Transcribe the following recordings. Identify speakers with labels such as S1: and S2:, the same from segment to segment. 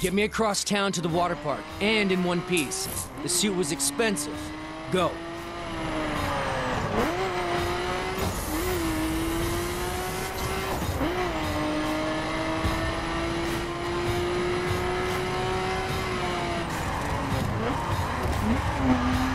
S1: Get me across town to the water park, and in one piece. The suit was expensive. Go. Mm-hmm.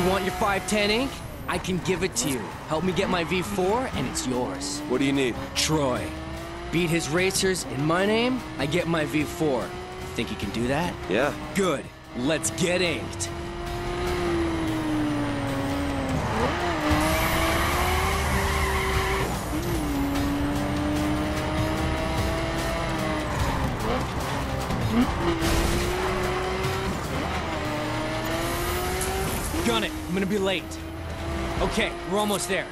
S1: You want your 510 ink? I can give it to you. Help me get my V4, and it's yours.
S2: What do you need?
S1: Troy. Beat his racers in my name, I get my V4. Think you can do that?
S2: Yeah.
S1: Good. Let's get inked. Mm-hmm. Gun it. I'm gonna be late. Okay, we're almost there.